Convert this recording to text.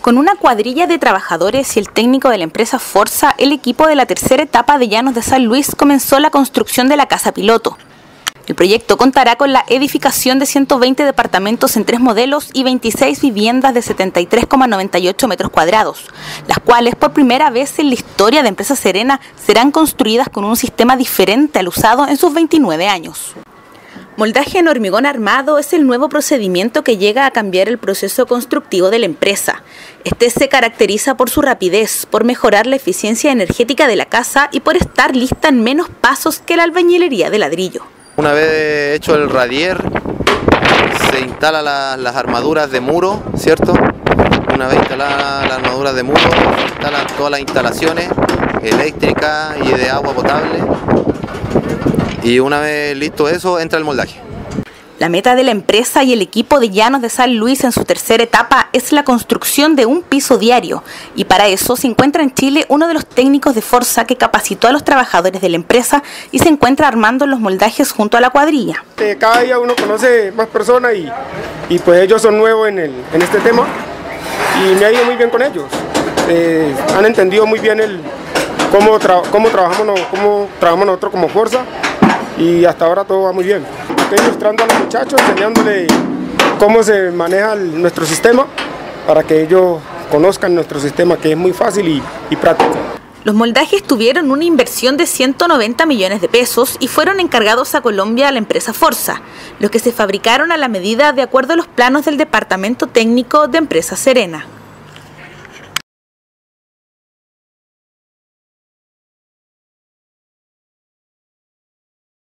Con una cuadrilla de trabajadores y el técnico de la empresa Forza, el equipo de la tercera etapa de Llanos de San Luis comenzó la construcción de la casa piloto. El proyecto contará con la edificación de 120 departamentos en tres modelos y 26 viviendas de 73,98 metros cuadrados, las cuales por primera vez en la historia de Empresa Serena serán construidas con un sistema diferente al usado en sus 29 años. Moldaje en hormigón armado es el nuevo procedimiento que llega a cambiar el proceso constructivo de la empresa. Este se caracteriza por su rapidez, por mejorar la eficiencia energética de la casa y por estar lista en menos pasos que la albañilería de ladrillo. Una vez hecho el radier, se instalan las armaduras de muro, ¿cierto? Una vez instaladas las armaduras de muro, se instalan todas las instalaciones eléctricas y de agua potable y una vez listo eso, entra el moldaje. La meta de la empresa y el equipo de Llanos de San Luis en su tercera etapa es la construcción de un piso diario y para eso se encuentra en Chile uno de los técnicos de Forza que capacitó a los trabajadores de la empresa y se encuentra armando los moldajes junto a la cuadrilla. Eh, cada día uno conoce más personas y, y pues ellos son nuevos en, el, en, este tema y me ha ido muy bien con ellos. Eh, han entendido muy bien el, cómo, cómo, trabajamos, cómo trabajamos nosotros como Forza y hasta ahora todo va muy bien. Estoy ilustrando a los muchachos, enseñándole cómo se maneja nuestro sistema para que ellos conozcan nuestro sistema que es muy fácil y, y práctico. Los moldajes tuvieron una inversión de 190 millones de pesos y fueron encargados a Colombia a la empresa Forza, los que se fabricaron a la medida de acuerdo a los planos del Departamento Técnico de Empresa Serena.